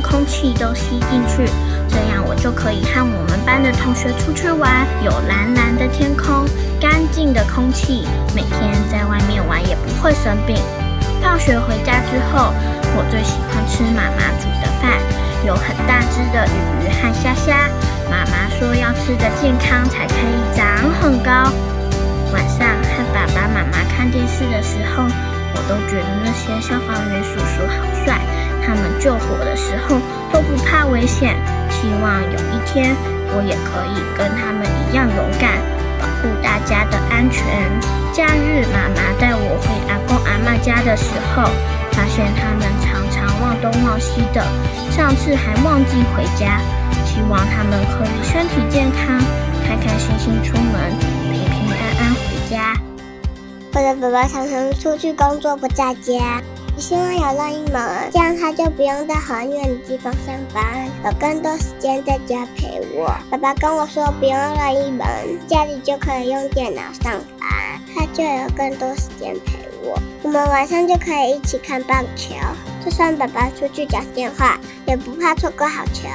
空气都吸进去，这样我就可以和我们班的同学出去玩，有蓝蓝的天空，干净的空气，每天在外面玩也不会生病。放学回家之后，我最喜欢吃妈妈煮的饭，有很大只的鱼和虾虾。妈妈说要吃的健康才可以长很高。晚上和爸爸妈妈看电视的时候，我都觉得那些消防员叔叔好帅，他们救火的时候都不怕危险。希望有一天我也可以跟他们一样勇敢，保护大家的安全。假日妈妈带我回阿公阿妈家的时候，发现他们常常忘东忘西的，上次还忘记回家。希望他们可以身体健康，开开心心出门，平平安安回家。我的爸爸常常出去工作不在家，希望有任意门，这样他就不用在很远的地方上班，有更多时间在家陪我。爸爸跟我说不用任意门，家里就可以用电脑上班，他就有更多时间陪我。我们晚上就可以一起看棒球，就算爸爸出去讲电话，也不怕错过好球。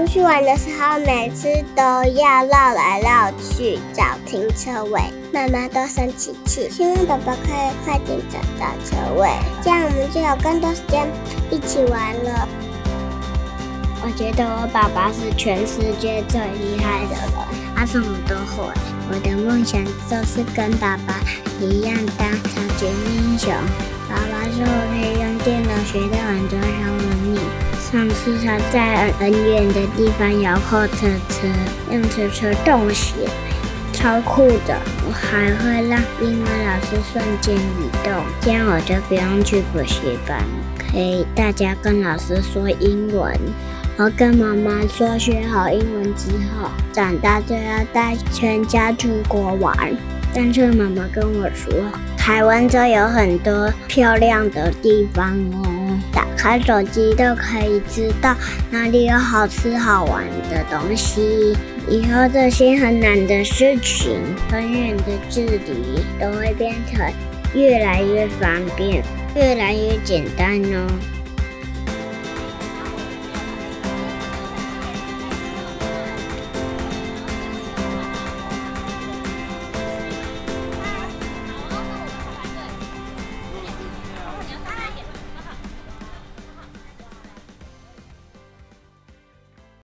出去玩的时候，每次都要绕来绕去找停车位，妈妈都生气气。希望宝宝可以快点找到车位，这样我们就有更多时间一起玩了。我觉得我爸爸是全世界最厉害的人，他什么都会。我的梦想就是跟爸爸一样当超级英雄。爸爸说我可以用电脑学到很多小能力。上次他在很远的地方摇货车车，让车车动起来，超酷的。我还会让英文老师瞬间移动，这样我就不用去补习班，可以大家跟老师说英文。我跟妈妈说，学好英文之后，长大就要带全家出国玩。但是妈妈跟我说，台湾这有很多漂亮的地方哦。打开手机都可以知道哪里有好吃好玩的东西。以后这些很难的事情、很远的距离，都会变成越来越方便、越来越简单哦。